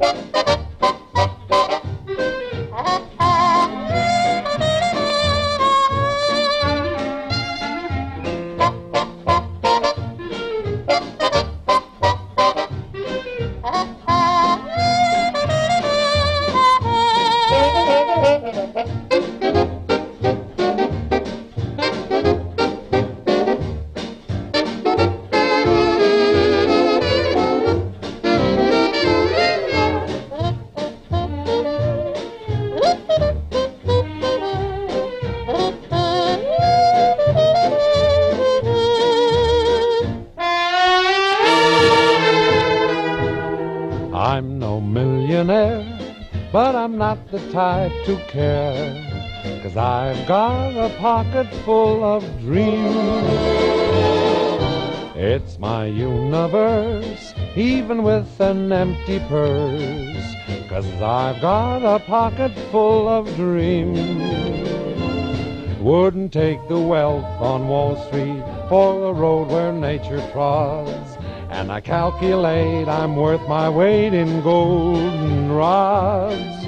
No millionaire, but I'm not the type to care. Cause I've got a pocket full of dreams. It's my universe, even with an empty purse. Cause I've got a pocket full of dreams. Wouldn't take the wealth on Wall Street for the road where nature trods. And I calculate I'm worth my weight in golden rods.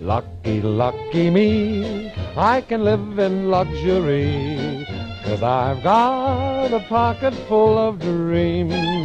Lucky, lucky me, I can live in luxury. Cause I've got a pocket full of dreams.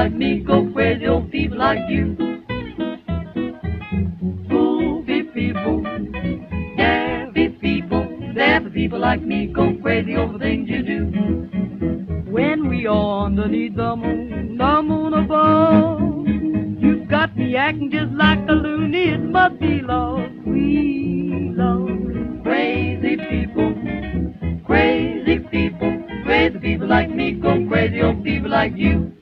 Like me go crazy old people like you. Goofy people, people, people like me go crazy over things you do. When we are underneath the moon, the moon above, you've got me acting just like a loony. It must be love, we love. Crazy people, crazy people, crazy people like me go crazy over people like you.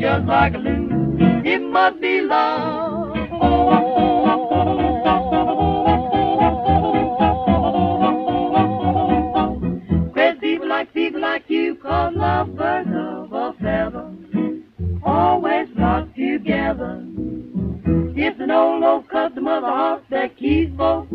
Just like a loon. It must be love. together. It's an old, old custom of the horse that keys both.